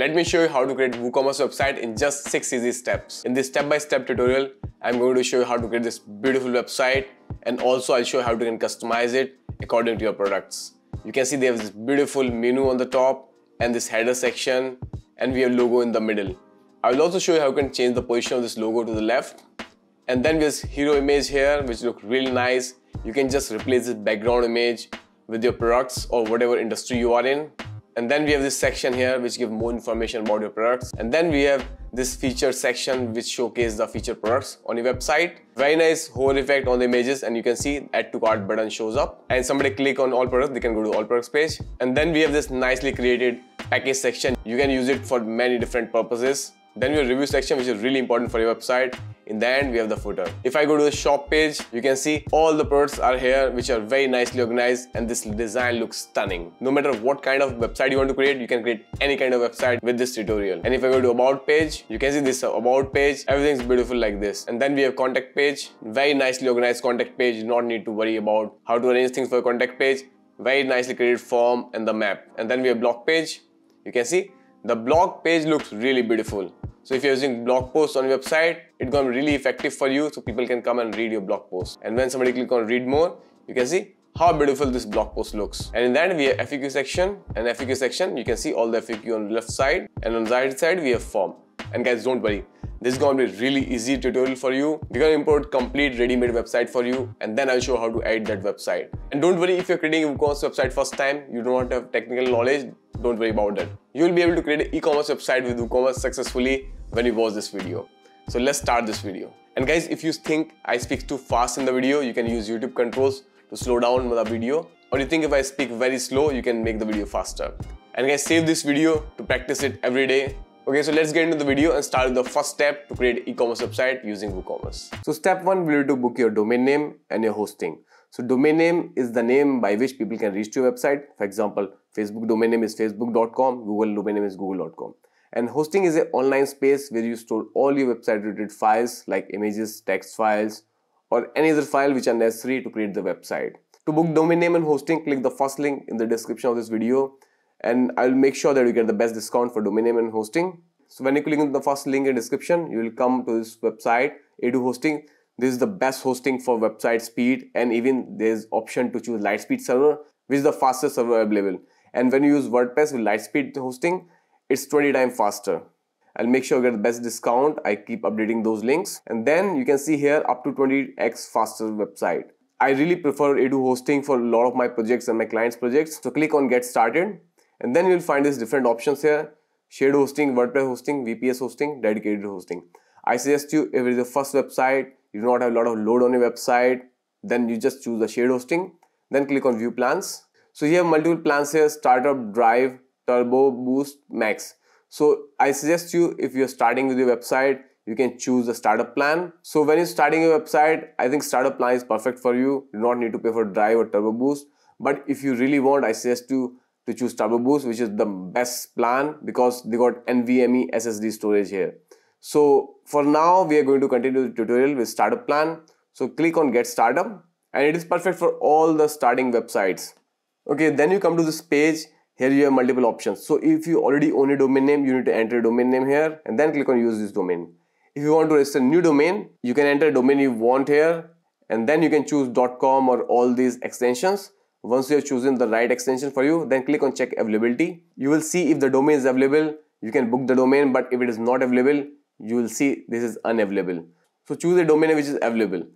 Let me show you how to create WooCommerce website in just 6 easy steps. In this step-by-step -step tutorial, I'm going to show you how to create this beautiful website and also I'll show you how to customize it according to your products. You can see they have this beautiful menu on the top and this header section and we have logo in the middle. I will also show you how you can change the position of this logo to the left and then this hero image here which look really nice. You can just replace this background image with your products or whatever industry you are in and then we have this section here which give more information about your products. And then we have this feature section which showcase the feature products on your website. Very nice hover effect on the images and you can see add to cart button shows up. And somebody click on all products, they can go to all products page. And then we have this nicely created package section. You can use it for many different purposes. Then we have review section which is really important for your website. In the end, we have the footer. If I go to the shop page, you can see all the products are here which are very nicely organized and this design looks stunning. No matter what kind of website you want to create, you can create any kind of website with this tutorial. And if I go to about page, you can see this about page, everything's beautiful like this. And then we have contact page, very nicely organized contact page, not need to worry about how to arrange things for a contact page. Very nicely created form and the map. And then we have blog page, you can see the blog page looks really beautiful. So if you're using blog posts on your website, it's going to be really effective for you so people can come and read your blog post. And when somebody click on read more, you can see how beautiful this blog post looks. And in that we have FAQ section and FAQ section, you can see all the FAQ on the left side and on the right side we have form. And guys, don't worry. This is going to be a really easy tutorial for you. We're going to import complete ready-made website for you and then I'll show how to edit that website. And don't worry if you're creating a WooCommerce website first time, you don't want to have technical knowledge, don't worry about that. You will be able to create an e-commerce website with WooCommerce successfully when you watch this video. So let's start this video. And guys, if you think I speak too fast in the video, you can use YouTube controls to slow down the video. Or you think if I speak very slow, you can make the video faster. And guys, save this video to practice it every day. Okay, so let's get into the video and start with the first step to create e-commerce website using WooCommerce. So step one, we need to book your domain name and your hosting. So domain name is the name by which people can reach to your website. For example, Facebook domain name is facebook.com, Google domain name is google.com. And hosting is an online space where you store all your website related files like images, text files, or any other file which are necessary to create the website. To book domain name and hosting, click the first link in the description of this video and I'll make sure that you get the best discount for domain name and hosting. So when you click on the first link in description, you will come to this website, A2 Hosting. This is the best hosting for website speed and even there's option to choose LiteSpeed server, which is the fastest server available. And when you use WordPress with LiteSpeed hosting, it's 20 times faster. I'll make sure you get the best discount. I keep updating those links. And then you can see here up to 20x faster website. I really prefer A2 hosting for a lot of my projects and my clients projects. So click on get started and then you'll find these different options here. Shared hosting, WordPress hosting, VPS hosting, dedicated hosting. I suggest you if it is the first website, you do not have a lot of load on your website, then you just choose the shared hosting. Then click on view plans. So you have multiple plans here, startup, drive, turbo, boost, max. So I suggest you if you're starting with your website, you can choose the startup plan. So when you're starting your website, I think startup plan is perfect for you. You do not need to pay for drive or turbo boost. But if you really want, I suggest you to choose Turbo Boost, which is the best plan because they got NVMe SSD storage here. So for now, we are going to continue the tutorial with startup plan. So click on get startup and it is perfect for all the starting websites. Okay, then you come to this page. Here you have multiple options. So if you already own a domain name, you need to enter a domain name here and then click on use this domain. If you want to register a new domain, you can enter a domain you want here and then you can choose .com or all these extensions once you have chosen the right extension for you, then click on check availability. You will see if the domain is available, you can book the domain, but if it is not available, you will see this is unavailable. So choose a domain name which is available.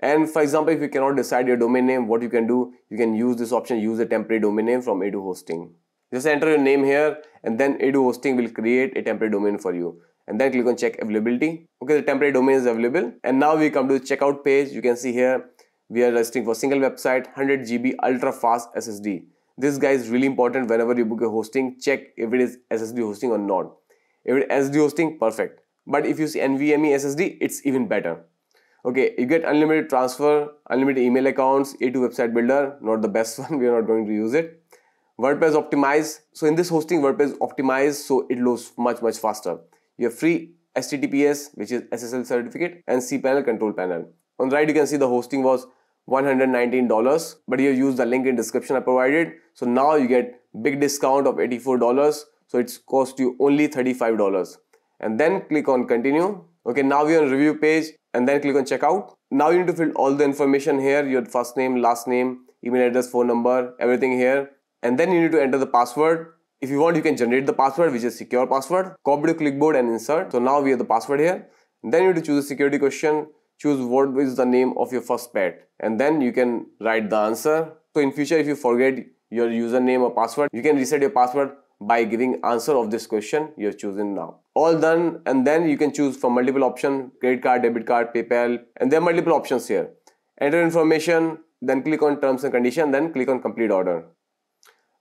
And for example, if you cannot decide your domain name, what you can do, you can use this option, use a temporary domain name from A2 Hosting. Just enter your name here and then A2 Hosting will create a temporary domain for you. And then click on check availability. Okay, the temporary domain is available. And now we come to the checkout page. You can see here we are registering for single website 100 GB ultra fast SSD. This guy is really important whenever you book a hosting, check if it is SSD hosting or not. If it is SSD hosting, perfect. But if you see NVMe SSD, it's even better. Okay, you get unlimited transfer, unlimited email accounts, A2 website builder, not the best one, we are not going to use it. WordPress optimize. So in this hosting, WordPress optimize so it loads much, much faster. You have free HTTPS, which is SSL certificate, and cPanel control panel. On the right, you can see the hosting was $119 but you use the link in description I provided so now you get big discount of $84 So it's cost you only $35. And then click on continue. Okay, now we're on review page and then click on checkout. Now you need to fill all the information here, your first name, last name, email address, phone number, everything here. And then you need to enter the password. If you want, you can generate the password, which is secure password. Copy to clipboard and insert. So now we have the password here. then you need to choose a security question. Choose what is the name of your first pet. And then you can write the answer. So in future, if you forget your username or password, you can reset your password by giving answer of this question you have chosen now. All done and then you can choose from multiple option, credit card, debit card, PayPal and there are multiple options here. Enter information, then click on terms and condition, then click on complete order.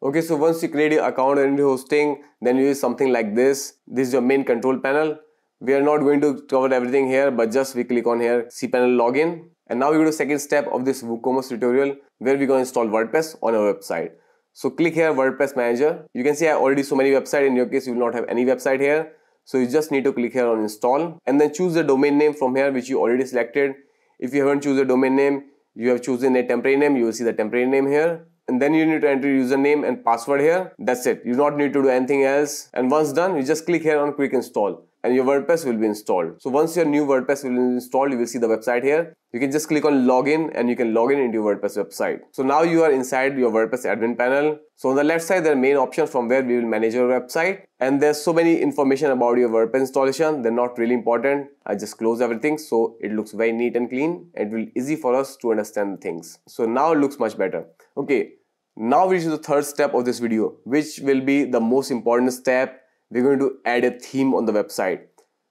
Okay, so once you create your account and hosting, then you use something like this. This is your main control panel. We are not going to cover everything here, but just we click on here, cPanel login. And now we go to second step of this WooCommerce tutorial where we're going to install WordPress on our website. So click here WordPress manager. You can see I already so many website. In your case, you will not have any website here. So you just need to click here on install and then choose the domain name from here which you already selected. If you haven't chosen a domain name, you have chosen a temporary name, you will see the temporary name here and then you need to enter username and password here. That's it. You do not need to do anything else. And once done, you just click here on quick install and your WordPress will be installed. So once your new WordPress will be installed, you will see the website here. You can just click on login and you can log in into your WordPress website. So now you are inside your WordPress admin panel. So on the left side, there are main options from where we will manage your website. And there's so many information about your WordPress installation. They're not really important. I just close everything so it looks very neat and clean. It will easy for us to understand things. So now it looks much better. Okay, now we reach the third step of this video, which will be the most important step. We're going to add a theme on the website.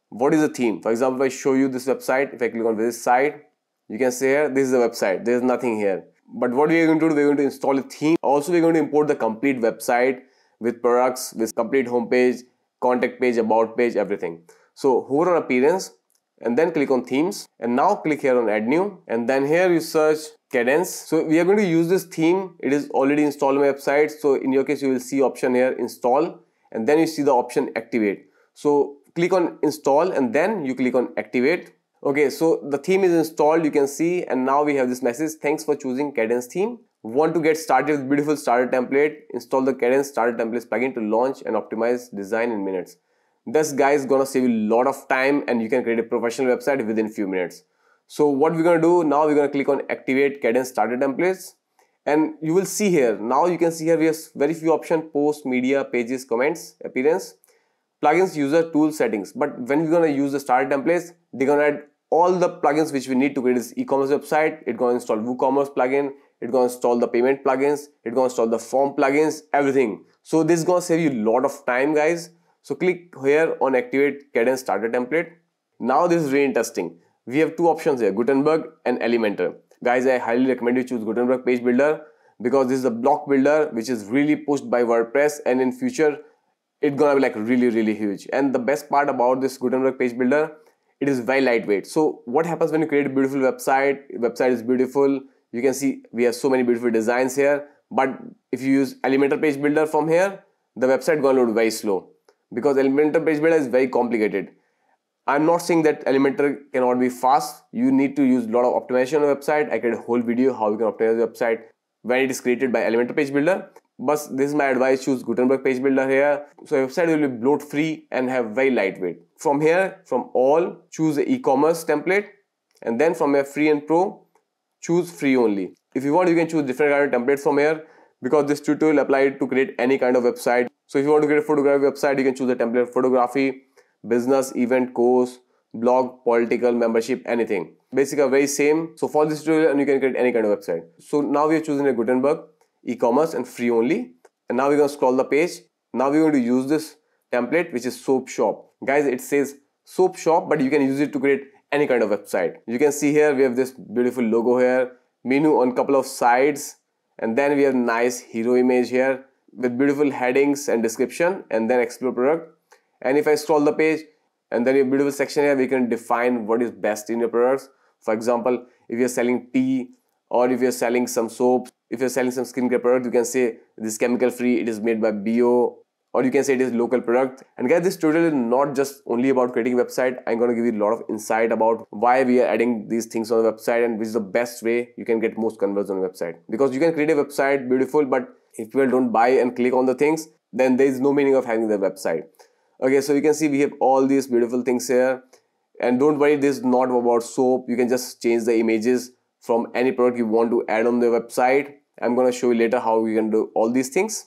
What is a theme? For example, if I show you this website, if I click on this site, you can say here, this is the website. There's nothing here. But what we are going to do, we're going to install a theme. Also, we're going to import the complete website with products, with complete homepage, contact page, about page, everything. So hover on appearance and then click on themes and now click here on add new and then here you search Kadence. So we are going to use this theme. It is already installed on my website. So in your case, you will see option here install and then you see the option activate. So click on install and then you click on activate. Okay, so the theme is installed, you can see, and now we have this message. Thanks for choosing Kadence theme. Want to get started with beautiful starter template? Install the Kadence starter templates plugin to launch and optimize design in minutes. This guy is gonna save you a lot of time and you can create a professional website within few minutes. So what we're to do now, we're to click on activate Kadence starter templates and you will see here, now you can see here we have very few options, post, media, pages, comments, appearance, plugins, user, tool settings. But when we're going to use the starter templates, they're going to add all the plugins which we need to create this e-commerce website. It's going to install WooCommerce plugin, it's going to install the payment plugins, it's going to install the form plugins, everything. So this is going to save you a lot of time guys. So click here on activate Kadence starter template. Now this is really interesting we have two options here Gutenberg and Elementor guys I highly recommend you choose Gutenberg page builder because this is a block builder which is really pushed by WordPress and in future it's gonna be like really really huge. And the best part about this Gutenberg page builder it is very lightweight. So what happens when you create a beautiful website? Website is beautiful. You can see we have so many beautiful designs here. But if you use Elementor page builder from here the website gonna load very slow because Elementor page builder is very complicated I'm not saying that Elementor cannot be fast. You need to use a lot of optimization on the website. I create a whole video how you can optimize the website when it is created by Elementor Page Builder. But this is my advice, choose Gutenberg Page Builder here. So your website will be bloat free and have very lightweight. From here, from all, choose the e-commerce template. And then from here, free and pro, choose free only. If you want, you can choose different kind of templates from here because this tutorial applied to create any kind of website. So if you want to create a photography website, you can choose the template photography business, event, course, blog, political, membership, anything. Basically very same. So for this tutorial and you can create any kind of website. So now we are choosing a Gutenberg, e-commerce and free only. And now we're going to scroll the page. Now we're going to use this template which is soap shop. Guys, it says soap shop, but you can use it to create any kind of website. You can see here we have this beautiful logo here, menu on couple of sides, and then we have nice hero image here with beautiful headings and description, and then explore product and if I scroll the page and then a beautiful section here, we can define what is best in your products. For example, if you're selling tea or if you're selling some soap, if you're selling some skincare product, you can say this chemical free, it is made by bio or you can say it is local product. And guys, this tutorial is not just only about creating a website. I'm going to give you a lot of insight about why we are adding these things on the website and which is the best way you can get most conversions on the website. Because you can create a website beautiful, but if people don't buy and click on the things, then there is no meaning of having the website. Okay, so you can see we have all these beautiful things here. And don't worry, this is not about soap. You can just change the images from any product you want to add on the website. I'm gonna show you later how you can do all these things.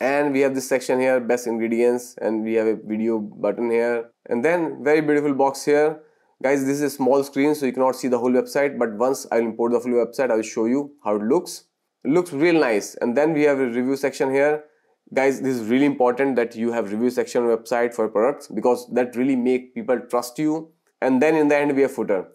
And we have this section here, best ingredients, and we have a video button here. And then very beautiful box here. Guys, this is a small screen, so you cannot see the whole website. But once I will import the full website, I will show you how it looks. It looks real nice. And then we have a review section here guys this is really important that you have review section website for products because that really make people trust you. And then in the end we have footer.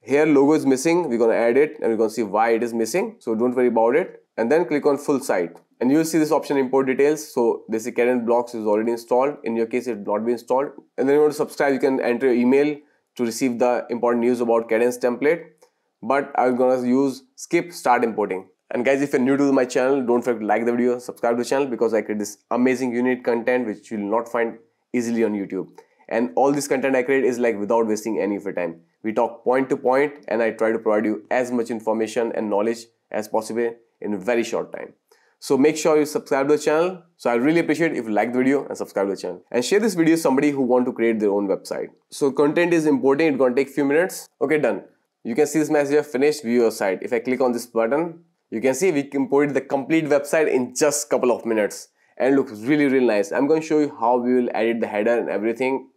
Here logo is missing. We're going to add it and we're going to see why it is missing. So don't worry about it. And then click on full site. And you will see this option import details. So this Kadence blocks is already installed. In your case it not be installed. And then you want to subscribe you can enter your email to receive the important news about Kadence template. But I'm gonna use skip start importing and guys, if you're new to my channel, don't forget to like the video, subscribe to the channel because I create this amazing unique content which you'll not find easily on YouTube. And all this content I create is like without wasting any of your time. We talk point to point and I try to provide you as much information and knowledge as possible in a very short time. So make sure you subscribe to the channel. So I really appreciate if you like the video and subscribe to the channel. And share this video with somebody who want to create their own website. So content is important. It's going to take few minutes. Okay, done. You can see this message finished view your site. If I click on this button, you can see we imported the complete website in just couple of minutes and looks really really nice. I'm going to show you how we will edit the header and everything.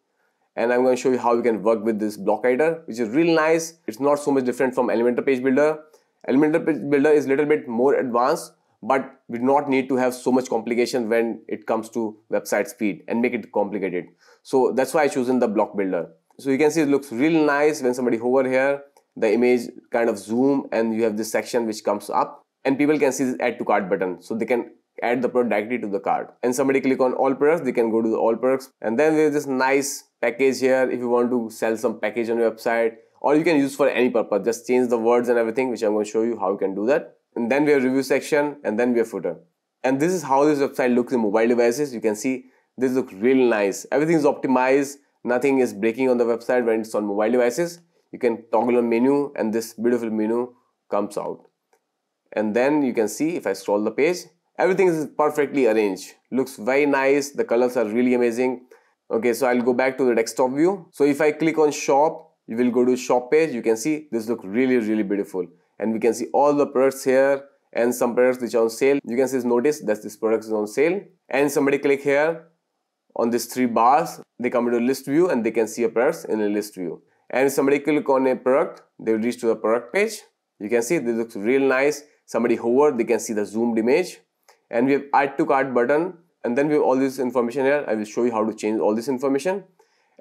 And i'm going to show you how we can work with this block editor which is really nice. It's not so much different from elementor page builder. Elementor page builder is a little bit more advanced but we do not need to have so much complication when it comes to website speed and make it complicated. So that's why i chosen the block builder. So you can see it looks really nice when somebody hover here the image kind of zoom and you have this section which comes up and people can see this add to cart button. So they can add the product directly to the cart. And somebody click on all products they can go to the all products. And then there's this nice package here. If you want to sell some package on your website or you can use for any purpose. Just change the words and everything which i'm going to show you how you can do that. And then we have review section and then we have footer. And this is how this website looks in mobile devices. You can see this looks really nice. Everything is optimized. Nothing is breaking on the website when it's on mobile devices. You can toggle on menu and this beautiful menu comes out and then you can see if I scroll the page everything is perfectly arranged. Looks very nice. The colors are really amazing. Okay so I'll go back to the desktop view. So if I click on shop you will go to shop page. You can see this look really really beautiful. And we can see all the products here and some products which are on sale. You can see notice that this product is on sale. And somebody click here on these three bars. They come into list view and they can see a products in a list view. And somebody click on a product they reach to the product page. You can see this looks real nice somebody hover they can see the zoomed image. And we have add to cart button and then we have all this information here. I will show you how to change all this information.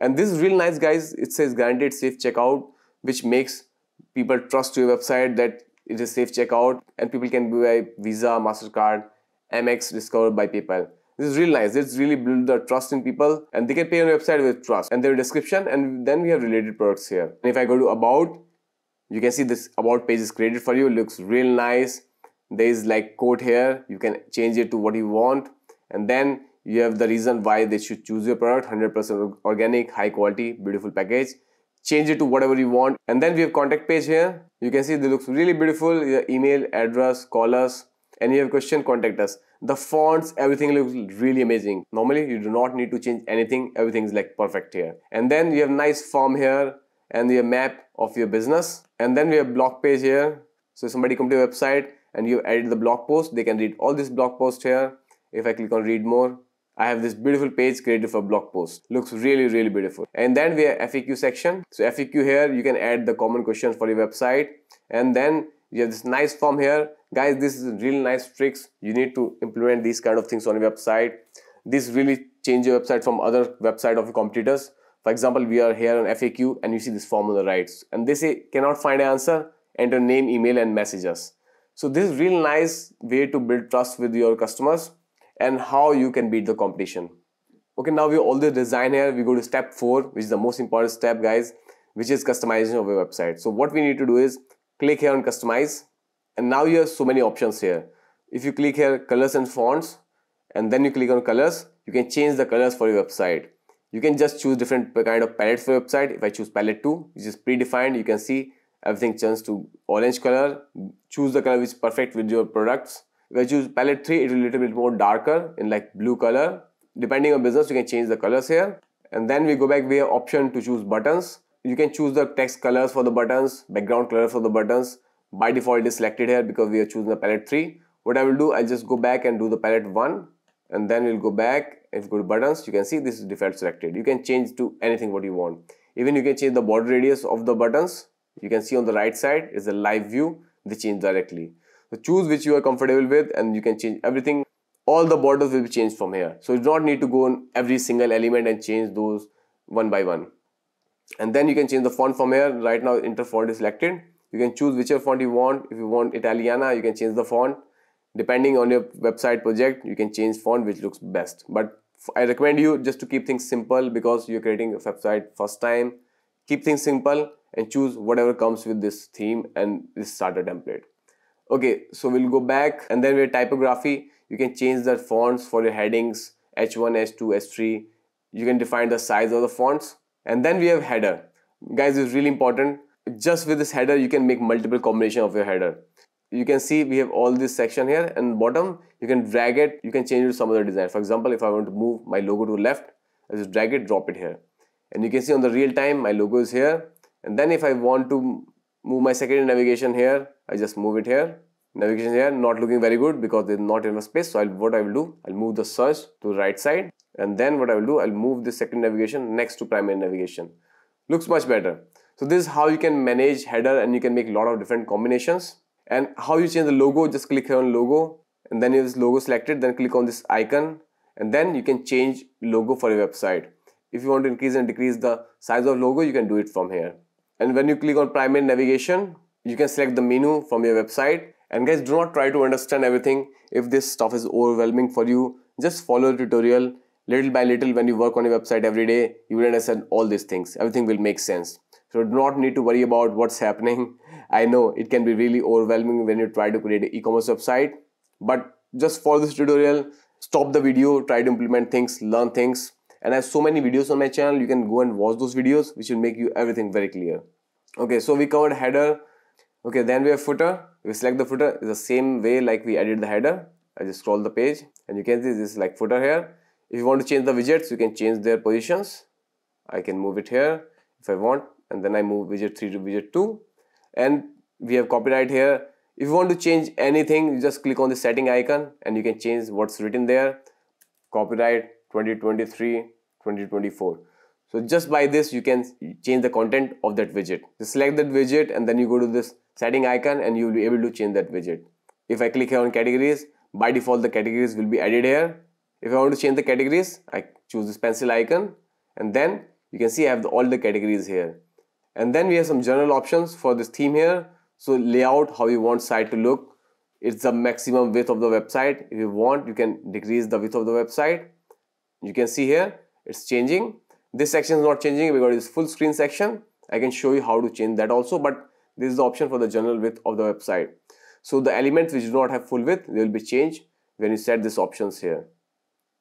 And this is real nice guys. It says guaranteed safe checkout which makes people trust your website that it is safe checkout and people can buy visa mastercard amex discover by paypal. This is really nice. It's really build the trust in people and they can pay on your website with trust. And their description and then we have related products here. And if I go to about, you can see this about page is created for you. Looks real nice. There is like code here. You can change it to what you want. And then you have the reason why they should choose your product 100% organic, high quality, beautiful package. Change it to whatever you want. And then we have contact page here. You can see this looks really beautiful. Your email, address, call us, and you have question, contact us the fonts everything looks really amazing normally you do not need to change anything everything is like perfect here and then you have nice form here and the map of your business and then we have blog page here so somebody come to your website and you edit the blog post they can read all this blog post here if i click on read more I have this beautiful page created for blog post. Looks really, really beautiful. And then we have FAQ section. So FAQ here, you can add the common questions for your website. And then you have this nice form here guys this is really nice tricks you need to implement these kind of things on your website this really change your website from other website of your competitors for example we are here on faq and you see this formula right? And they say cannot find an answer. Enter name email and message us. so this is really nice way to build trust with your customers and how you can beat the competition. Okay now we all the design here. We go to step four which is the most important step guys which is customization of your website. So what we need to do is click here on customize. And now you have so many options here. If you click here colors and fonts and then you click on colors you can change the colors for your website you can just choose different kind of palettes for website if i choose palette 2 which is predefined you can see everything turns to orange color choose the color which is perfect with your products If I choose palette 3, it will little bit more darker in like blue color. Depending on business, you can change the colors here. And then we go back, we have option to choose buttons. You can choose the text colors for the buttons, background color for the buttons. By default, it is selected here because we are choosing the palette 3. What I will do, I'll just go back and do the palette 1 and then we'll go back if you go to buttons you can see this is default selected. You can change to anything what you want. Even you can change the border radius of the buttons. You can see on the right side is the live view. They change directly. So choose which you are comfortable with and you can change everything. All the borders will be changed from here. So you do not need to go on every single element and change those one by one. And then you can change the font from here. Right now inter font is selected. You can choose whichever font you want. If you want italiana you can change the font depending on your website project you can change font which looks best. But i recommend you just to keep things simple because you're creating a website first time. Keep things simple and choose whatever comes with this theme and this starter template. Okay so we'll go back and then with typography you can change the fonts for your headings h1 h2 h3 you can define the size of the fonts. And then we have header. Guys it's really important. Just with this header you can make multiple combination of your header you can see we have all this section here and bottom you can drag it you can change it to some other design. For example if i want to move my logo to left i just drag it drop it here. And you can see on the real time my logo is here. And then if i want to move my secondary navigation here i just move it here. Navigation here not looking very good because there's not enough space. So I'll, what i will do i'll move the search to right side. And then what i will do i'll move the second navigation next to primary navigation. Looks much better. So this is how you can manage header and you can make a lot of different combinations and how you change the logo just click here on logo and then you have this logo selected then click on this icon and then you can change logo for your website. If you want to increase and decrease the size of logo you can do it from here. And when you click on primary navigation you can select the menu from your website. And guys do not try to understand everything. If this stuff is overwhelming for you just follow the tutorial. Little by little when you work on your website every day you will understand all these things. Everything will make sense. So do not need to worry about what's happening I know it can be really overwhelming when you try to create an e-commerce website, but just for this tutorial, stop the video, try to implement things, learn things. And I have so many videos on my channel, you can go and watch those videos, which will make you everything very clear. Okay, so we covered header. Okay, then we have footer. We select the footer, it's the same way like we added the header. I just scroll the page and you can see this is like footer here. If you want to change the widgets, you can change their positions. I can move it here if I want and then I move widget 3 to widget 2 and we have copyright here. If you want to change anything you just click on the setting icon and you can change what's written there. Copyright 2023 2024 so just by this you can change the content of that widget. Just select that widget and then you go to this setting icon and you will be able to change that widget. If i click here on categories by default the categories will be added here. If i want to change the categories i choose this pencil icon and then you can see i have the, all the categories here and then we have some general options for this theme here. So layout how you want site to look. It's the maximum width of the website. If you want you can decrease the width of the website. You can see here it's changing. This section is not changing because it's full screen section. I can show you how to change that also but this is the option for the general width of the website. So the elements which do not have full width they will be changed when you set these options here.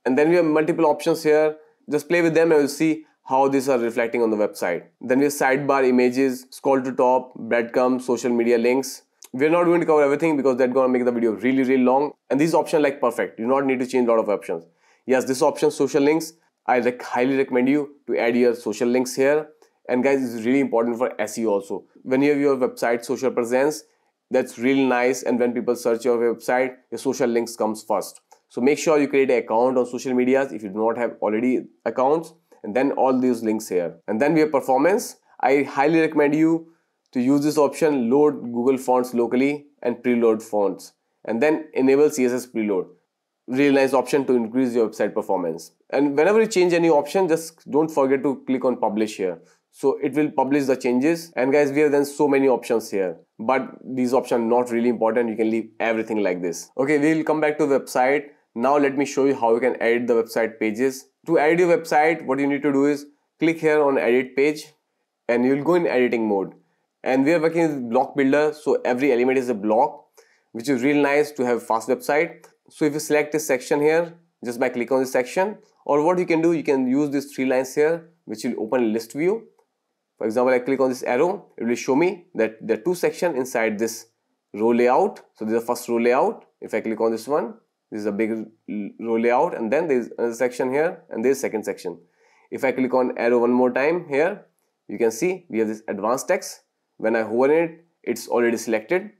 And then we have multiple options here. Just play with them and you'll see how these are reflecting on the website. Then we have sidebar images, scroll to top, breadcrumbs, social media links. We're not going to cover everything because that's going to make the video really, really long. And these options like perfect. You do not need to change a lot of options. Yes, this option, social links, I rec highly recommend you to add your social links here. And guys, it's really important for SEO also. When you have your website social presence, that's really nice. And when people search your website, your social links comes first. So make sure you create an account on social medias if you do not have already accounts and then all these links here. And then we have performance. I highly recommend you to use this option load google fonts locally and preload fonts. And then enable css preload. Really nice option to increase your website performance. And whenever you change any option just don't forget to click on publish here. So it will publish the changes. And guys we have then so many options here. But these options are not really important. You can leave everything like this. Okay we'll come back to the website. Now let me show you how you can edit the website pages to edit your website, what you need to do is click here on edit page and you'll go in editing mode. And we are working with block builder, so every element is a block, which is real nice to have fast website. So if you select this section here, just by clicking on this section, or what you can do, you can use these three lines here, which will open list view. For example, I click on this arrow, it will show me that there are two sections inside this row layout. So this is the first row layout if I click on this one this is a big row layout and then there's a section here and there's second section. If I click on arrow one more time here you can see we have this advanced text. When I hover it it's already selected.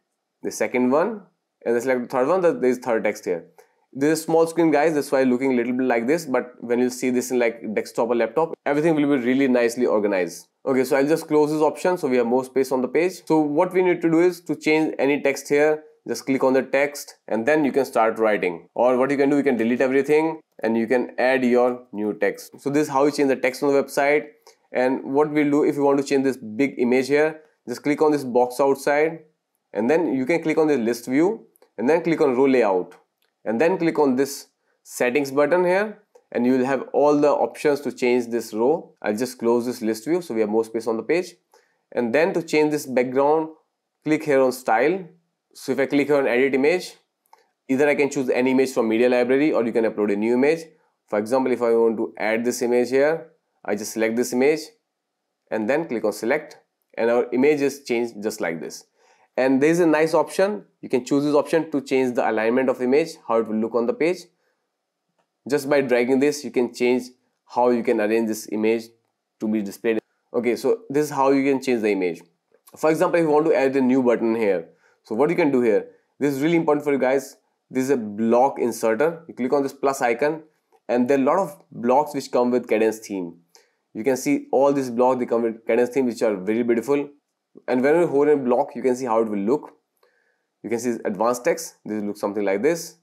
The second one and I select the third one there's third text here. This is small screen guys. That's why looking a little bit like this but when you see this in like desktop or laptop everything will be really nicely organized. Okay so I'll just close this option so we have more space on the page. So what we need to do is to change any text here just click on the text and then you can start writing. Or what you can do you can delete everything and you can add your new text. So this is how you change the text on the website. And what we'll do if you want to change this big image here just click on this box outside and then you can click on the list view and then click on row layout. And then click on this settings button here and you will have all the options to change this row. I'll just close this list view so we have more space on the page. And then to change this background click here on style so if I click on edit image either I can choose any image from media library or you can upload a new image. For example if I want to add this image here I just select this image and then click on select and our image is changed just like this. And there is a nice option. You can choose this option to change the alignment of image how it will look on the page. Just by dragging this you can change how you can arrange this image to be displayed. Okay so this is how you can change the image. For example if you want to add a new button here so what you can do here this is really important for you guys. This is a block inserter. You click on this plus icon and there are a lot of blocks which come with kadence theme. You can see all these blocks they come with kadence theme which are very beautiful. And when you hold a block you can see how it will look. You can see advanced text. This looks something like this.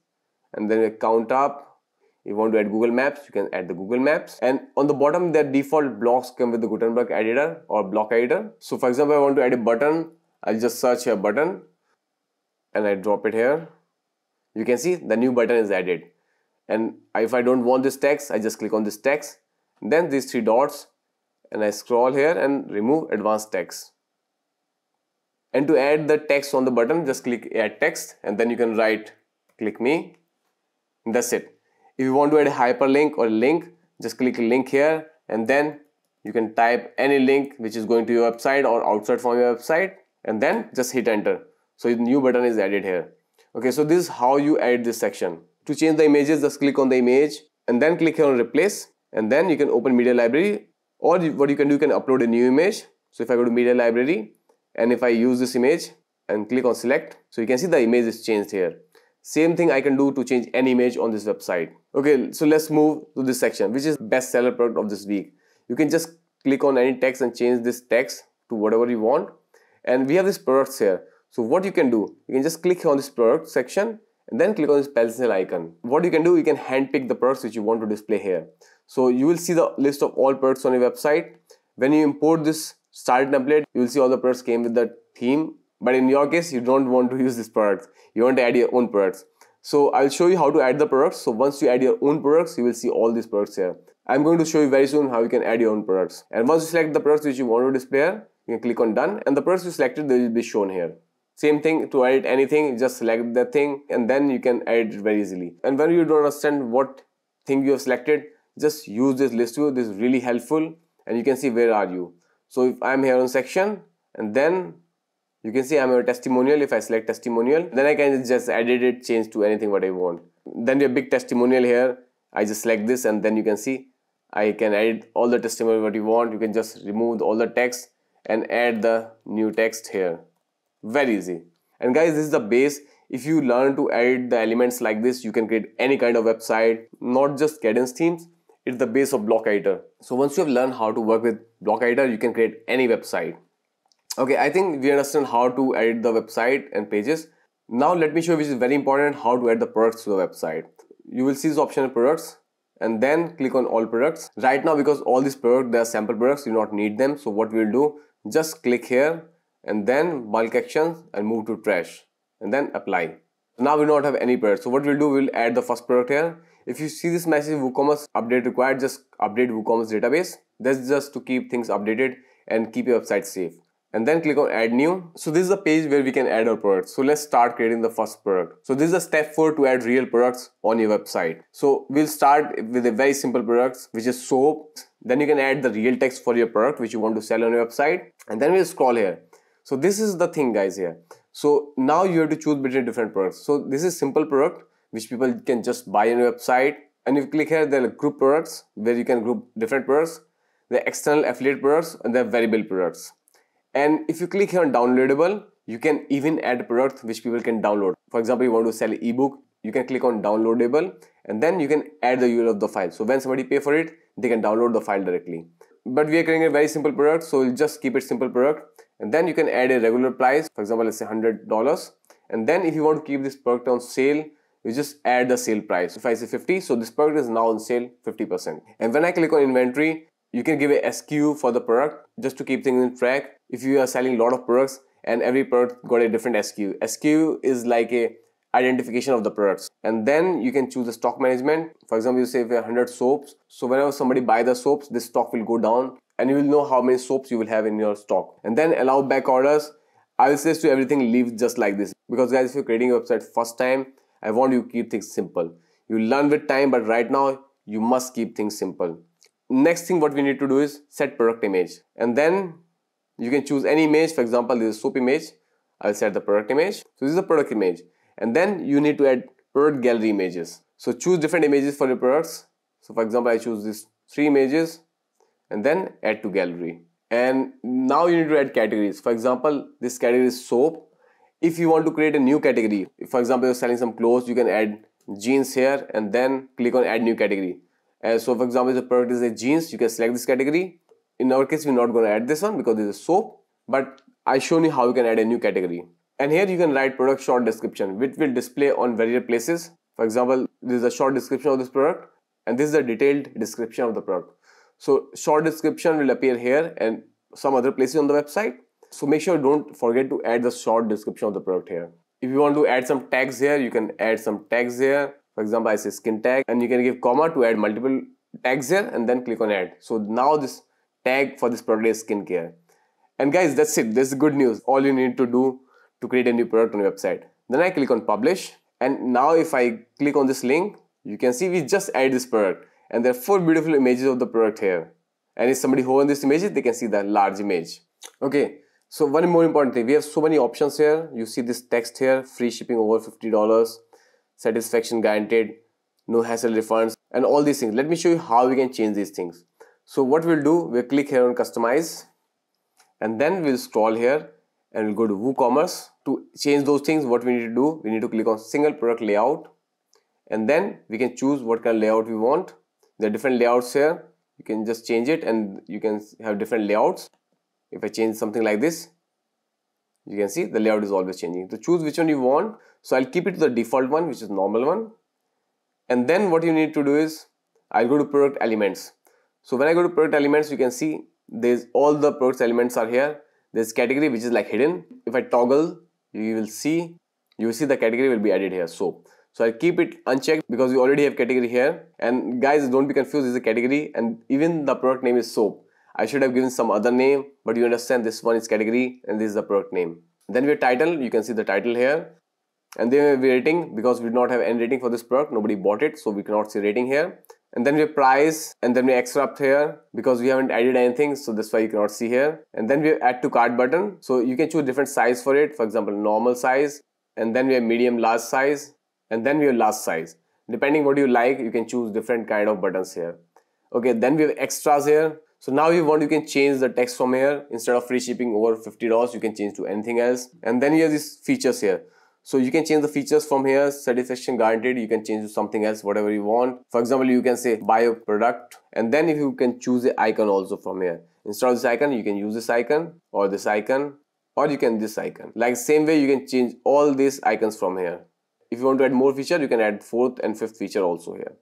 And then we count up. You want to add google maps you can add the google maps. And on the bottom the default blocks come with the gutenberg editor or block editor. So for example i want to add a button i'll just search a button and i drop it here. You can see the new button is added. And if i don't want this text i just click on this text. Then these three dots and i scroll here and remove advanced text. And to add the text on the button just click add text and then you can write click me. That's it. If you want to add a hyperlink or link just click link here and then you can type any link which is going to your website or outside from your website and then just hit enter so new button is added here. Okay so this is how you add this section. To change the images just click on the image and then click here on replace and then you can open media library or what you can do you can upload a new image. So if I go to media library and if I use this image and click on select so you can see the image is changed here. Same thing I can do to change any image on this website. Okay so let's move to this section which is bestseller product of this week. You can just click on any text and change this text to whatever you want. And we have these products here so what you can do you can just click on this product section and then click on this pencil icon what you can do you can handpick the products which you want to display here so you will see the list of all products on your website when you import this start template, you will see all the products came with the theme. But in your case, you don't want to use this products. You want to add your own products. So I'll show you how to add the products. So once you add your own products, you will see all these products here. I'm going to show you very soon how you can add your own products. And once you select the products which you want to display here, you can click on done and the products you selected they will be shown here. Same thing to edit anything, just select the thing and then you can edit it very easily. And when you don't understand what thing you have selected, just use this list view. This is really helpful and you can see where are you. So if I'm here on section and then you can see I'm a testimonial. If I select testimonial, then I can just edit it, change to anything what I want. Then a big testimonial here. I just select this and then you can see I can edit all the testimonial what you want. You can just remove all the text and add the new text here. Very easy. And guys, this is the base. If you learn to edit the elements like this, you can create any kind of website, not just Kadence themes. It's the base of block editor. So once you have learned how to work with block editor you can create any website. Okay i think we understand how to edit the website and pages. Now let me show you which is very important how to add the products to the website. You will see this option products and then click on all products. Right now because all these products they are sample products you do not need them. So what we'll do just click here and then bulk actions and move to trash and then apply now we don't have any products so what we'll do we'll add the first product here if you see this message WooCommerce update required, just update WooCommerce database. That's just to keep things updated and keep your website safe. And then click on add new. So this is a page where we can add our products. So let's start creating the first product. So this is a step four to add real products on your website. So we'll start with a very simple product, which is soap. Then you can add the real text for your product, which you want to sell on your website. And then we'll scroll here. So this is the thing guys here. So now you have to choose between different products. So this is simple product which people can just buy on your website. And if you click here, there are group products where you can group different products. The external affiliate products and the variable products. And if you click here on downloadable, you can even add products which people can download. For example, you want to sell ebook, you can click on downloadable and then you can add the URL of the file. So when somebody pay for it, they can download the file directly. But we are creating a very simple product, so we'll just keep it simple product. And then you can add a regular price, for example, let's say $100. And then if you want to keep this product on sale, you just add the sale price. If I say 50, so this product is now on sale 50%. And when I click on inventory, you can give a SKU for the product just to keep things in track. If you are selling a lot of products and every product got a different SKU. SKU is like a identification of the products. And then you can choose the stock management. For example you say 100 soaps. So whenever somebody buy the soaps this stock will go down and you will know how many soaps you will have in your stock. And then allow back orders. I will say to everything leave just like this. Because guys if you're creating a website first time i want you to keep things simple. You learn with time but right now you must keep things simple. Next thing what we need to do is set product image. And then you can choose any image. For example this is soap image. I'll set the product image. So this is the product image and then you need to add product gallery images. So choose different images for your products. So for example i choose these three images and then add to gallery. And now you need to add categories. For example this category is soap. If you want to create a new category if for example you're selling some clothes you can add jeans here and then click on add new category. And so for example if the product is a jeans you can select this category. In our case we're not going to add this one because this is soap but i shown you how you can add a new category and here you can write product short description which will display on various places. For example, this is a short description of this product and this is a detailed description of the product. So short description will appear here and some other places on the website. So make sure don't forget to add the short description of the product here. If you want to add some tags here, you can add some tags here. For example, I say skin tag and you can give comma to add multiple tags here and then click on add. So now this tag for this product is skincare. And guys, that's it. This is good news. All you need to do to create a new product on your website. Then I click on publish and now if I click on this link, you can see we just add this product and there are four beautiful images of the product here. And if somebody hold this image, they can see the large image. Okay, so one more important thing, we have so many options here. You see this text here, free shipping over $50, satisfaction guaranteed, no hassle refunds and all these things. Let me show you how we can change these things. So what we'll do, we'll click here on customize and then we'll scroll here and we'll go to WooCommerce. To change those things, what we need to do, we need to click on single product layout and then we can choose what kind of layout we want. There are different layouts here. You can just change it and you can have different layouts. If I change something like this, you can see the layout is always changing. To choose which one you want, so I'll keep it to the default one, which is normal one. And then what you need to do is, I'll go to product elements. So when I go to product elements, you can see there's all the product elements are here this category which is like hidden if I toggle you will see you will see the category will be added here. So so I keep it unchecked because we already have category here. And guys don't be confused this is a category and even the product name is soap. I should have given some other name but you understand this one is category and this is the product name. Then we have title. You can see the title here. And then we have rating because we do not have any rating for this product. Nobody bought it so we cannot see rating here and then we price and then we extract here because we haven't added anything so that's why you cannot see here. And then we have add to cart button so you can choose different size for it. For example normal size and then we have medium large size and then we have large size. Depending what you like you can choose different kind of buttons here. Okay then we have extras here. So now you want you can change the text from here. Instead of free shipping over $50 you can change to anything else. And then you have these features here so you can change the features from here, satisfaction guaranteed, you can change to something else, whatever you want. For example, you can say buy a product and then if you can choose the icon also from here. Instead of this icon, you can use this icon or this icon or you can this icon. Like same way you can change all these icons from here. If you want to add more feature, you can add fourth and fifth feature also here.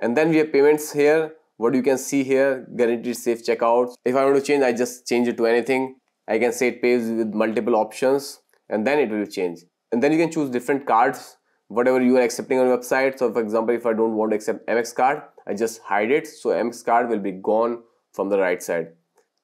And then we have payments here. What you can see here, guaranteed safe checkouts. If I want to change, I just change it to anything. I can say it pays with multiple options and then it will change and then you can choose different cards whatever you are accepting on your website. So for example if i don't want to accept MX card i just hide it. So MX card will be gone from the right side.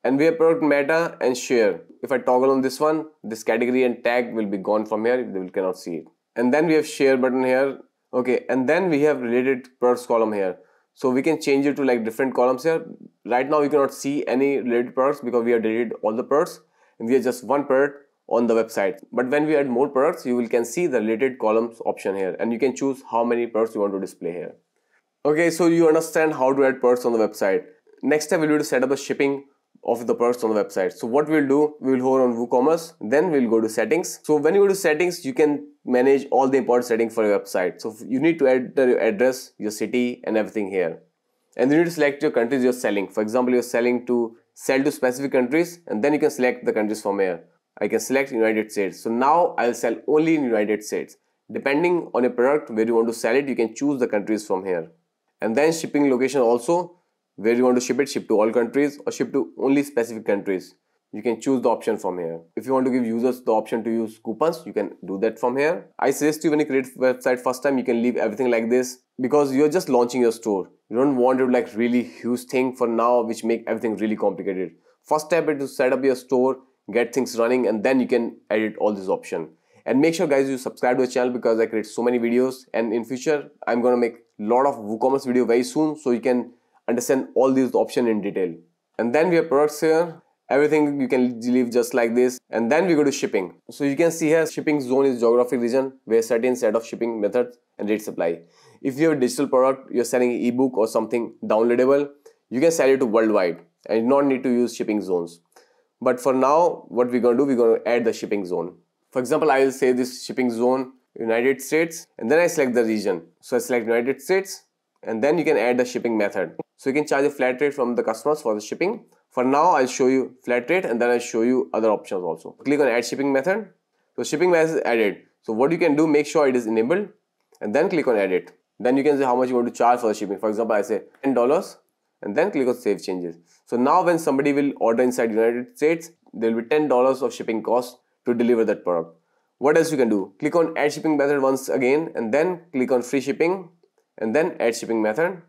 And we have product meta and share. If i toggle on this one this category and tag will be gone from here. They will cannot see it. And then we have share button here. Okay and then we have related products column here. So we can change it to like different columns here. Right now you cannot see any related products because we have deleted all the products. And we have just one product on the website. But when we add more products, you will can see the related columns option here and you can choose how many products you want to display here. Okay, so you understand how to add products on the website. Next step will be to set up the shipping of the products on the website. So what we'll do, we will hold on WooCommerce, then we'll go to settings. So when you go to settings, you can manage all the important settings for your website. So you need to enter your address, your city and everything here. And then you need to select your countries you're selling. For example, you're selling to sell to specific countries and then you can select the countries from here. I can select United States. So now I'll sell only in United States. Depending on your product where you want to sell it, you can choose the countries from here. And then shipping location also where you want to ship it, ship to all countries or ship to only specific countries. You can choose the option from here. If you want to give users the option to use coupons, you can do that from here. I suggest you when you create website first time, you can leave everything like this because you're just launching your store. You don't want to like really huge thing for now which make everything really complicated. First step is to set up your store, get things running and then you can edit all these options. And make sure guys you subscribe to the channel because I create so many videos and in future I'm gonna make a lot of WooCommerce video very soon so you can understand all these options in detail. And then we have products here. Everything you can leave just like this. And then we go to shipping. So you can see here shipping zone is geographic region where certain set of shipping methods and rates apply. If you have a digital product, you're selling ebook or something downloadable, you can sell it to worldwide and you don't need to use shipping zones. But for now, what we're going to do, we're going to add the shipping zone. For example, I will say this shipping zone United States and then I select the region. So I select United States and then you can add the shipping method. So you can charge a flat rate from the customers for the shipping. For now, I'll show you flat rate and then I'll show you other options also. Click on add shipping method. So shipping method is added. So what you can do, make sure it is enabled and then click on edit. Then you can say how much you want to charge for the shipping. For example, I say $10 and then click on save changes. So now when somebody will order inside United States, there will be $10 of shipping cost to deliver that product. What else you can do? Click on add shipping method once again and then click on free shipping and then add shipping method.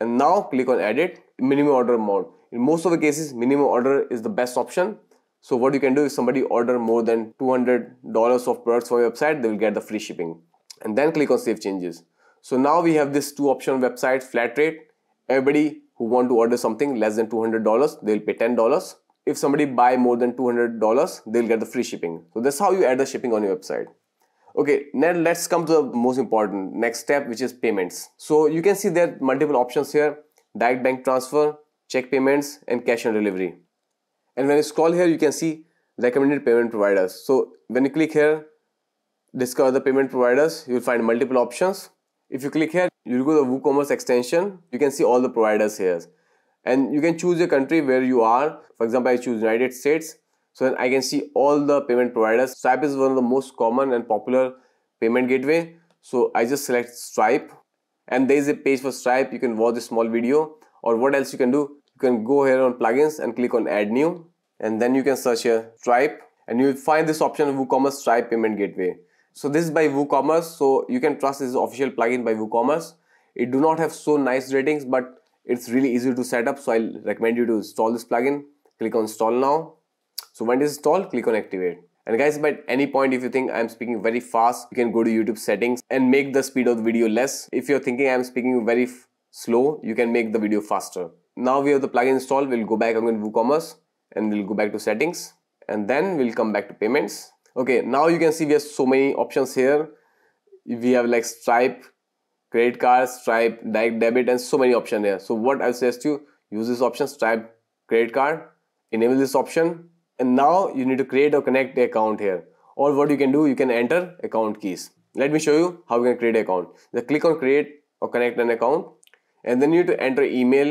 And now click on edit minimum order amount. In most of the cases minimum order is the best option. So what you can do is somebody order more than $200 of products from your website they will get the free shipping. And then click on save changes. So now we have this two option website flat rate. Everybody who want to order something less than $200 they'll pay $10 if somebody buy more than $200 they'll get the free shipping so that's how you add the shipping on your website Okay, now let's come to the most important next step, which is payments. So you can see there are multiple options here, direct bank transfer, check payments, and cash on delivery. And when you scroll here, you can see recommended payment providers. So when you click here, discover the payment providers, you will find multiple options. If you click here, you go to the WooCommerce extension, you can see all the providers here. And you can choose your country where you are. For example, I choose United States so then I can see all the payment providers. Stripe is one of the most common and popular payment gateway. So I just select Stripe and there is a page for Stripe. You can watch a small video or what else you can do. You can go here on plugins and click on add new and then you can search here Stripe and you will find this option WooCommerce Stripe payment gateway. So this is by WooCommerce. So you can trust this official plugin by WooCommerce. It do not have so nice ratings but it's really easy to set up. So I'll recommend you to install this plugin. Click on install now so when it is installed, click on activate. And guys, at any point, if you think I'm speaking very fast, you can go to YouTube settings and make the speed of the video less. If you're thinking I'm speaking very slow, you can make the video faster. Now we have the plugin installed. We'll go back again WooCommerce and we'll go back to settings and then we'll come back to payments. Okay, now you can see we have so many options here. We have like Stripe, credit card, Stripe, direct debit and so many options here. So what I suggest you use this option Stripe credit card, enable this option and now you need to create or connect the account here or what you can do you can enter account keys let me show you how you can create an account just click on create or connect an account and then you need to enter email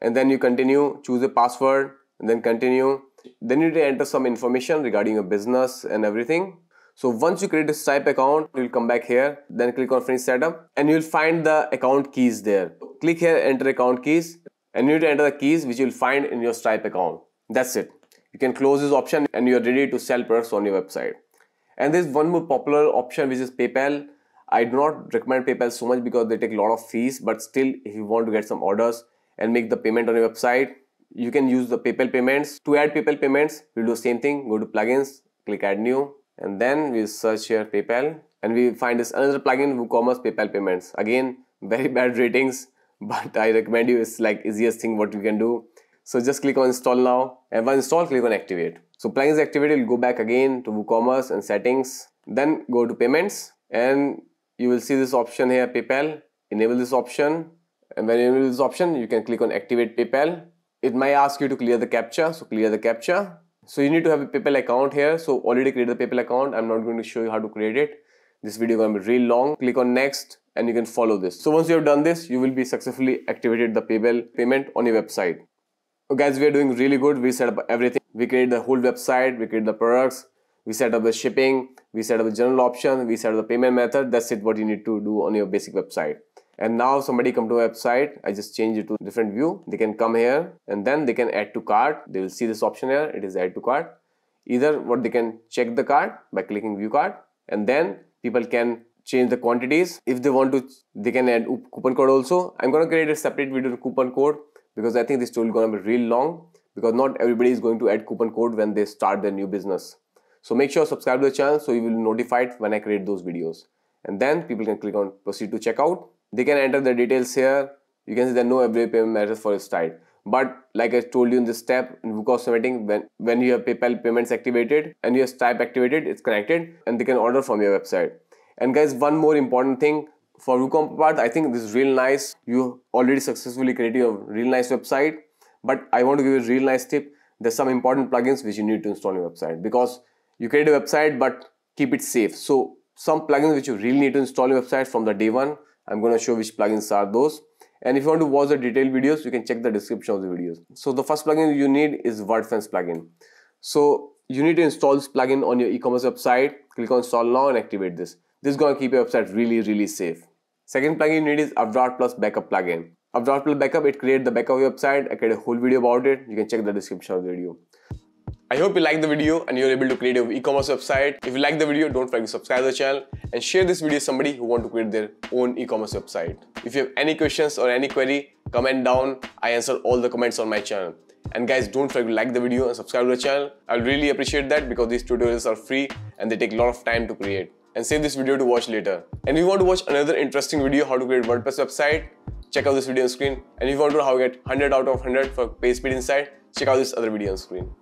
and then you continue choose a password and then continue then you need to enter some information regarding your business and everything so once you create a Stripe account, you'll come back here, then click on finish setup and you'll find the account keys there. Click here, enter account keys and you need to enter the keys which you'll find in your Stripe account. That's it you can close this option and you're ready to sell products on your website and there's one more popular option which is paypal i do not recommend paypal so much because they take a lot of fees but still if you want to get some orders and make the payment on your website you can use the paypal payments. To add paypal payments we'll do the same thing. Go to plugins click add new and then we search here paypal. And we find this another plugin woocommerce paypal payments. Again very bad ratings but i recommend you. It's like easiest thing what you can do. So just click on install now. And once installed click on activate. So plugins activated, you'll go back again to WooCommerce and settings. Then go to payments. And you will see this option here PayPal. Enable this option. And when you enable this option you can click on activate PayPal. It might ask you to clear the CAPTCHA. So clear the CAPTCHA. So you need to have a PayPal account here. So already created the PayPal account. I'm not going to show you how to create it. This video to be real long. Click on next and you can follow this. So once you have done this, you will be successfully activated the PayPal payment on your website. So guys, we are doing really good. We set up everything. We create the whole website. We create the products. We set up the shipping. We set up the general option. We set up the payment method. That's it. What you need to do on your basic website. And now somebody come to website. I just change it to different view. They can come here and then they can add to cart. They will see this option here. It is add to cart. Either what they can check the cart by clicking view cart and then people can change the quantities. If they want to, they can add coupon code also. I'm going to create a separate video to coupon code because I think this tool is going to be real long because not everybody is going to add coupon code when they start their new business. So make sure subscribe to the channel so you will be notified when I create those videos. And then people can click on proceed to checkout. They can enter the details here. You can see there are no every payment methods for this site. But like I told you in this step in WooCommerce submitting, when, when you have PayPal payments activated and your Stripe activated, it's connected and they can order from your website. And guys, one more important thing, for WooCommerce part, I think this is real nice. You already successfully created a real nice website, but I want to give you a real nice tip. There's some important plugins which you need to install on your website because you create a website, but keep it safe. So some plugins which you really need to install your website from the day one. I'm going to show which plugins are those. And if you want to watch the detailed videos, you can check the description of the videos. So the first plugin you need is WordFence plugin. So you need to install this plugin on your e-commerce website. Click on install now and activate this. This is going to keep your website really, really safe. Second plugin you need is Updraft Plus Backup plugin. Updraft Plus Backup, it creates the backup of your website. I created a whole video about it. You can check the description of the video. I hope you like the video and you're able to create your e-commerce website. If you like the video, don't forget to subscribe to the channel and share this video with somebody who want to create their own e-commerce website. If you have any questions or any query, comment down. I answer all the comments on my channel. And guys, don't forget to like the video and subscribe to the channel. I'll really appreciate that because these tutorials are free and they take a lot of time to create and save this video to watch later. And if you want to watch another interesting video how to create WordPress website, check out this video on screen. And if you want to know how to get 100 out of 100 for page speed insight, check out this other video on screen.